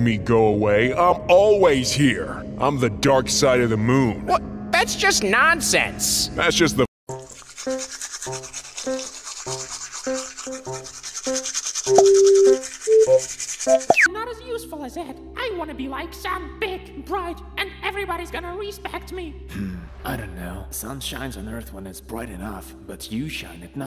me go away. I'm always here. I'm the dark side of the moon. What? That's just nonsense. That's just the Not as useful as Ed. I want to be like Sam, big, bright, and everybody's gonna respect me. Hmm. I don't know. Sun shines on Earth when it's bright enough, but you shine at night.